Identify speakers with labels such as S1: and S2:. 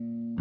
S1: you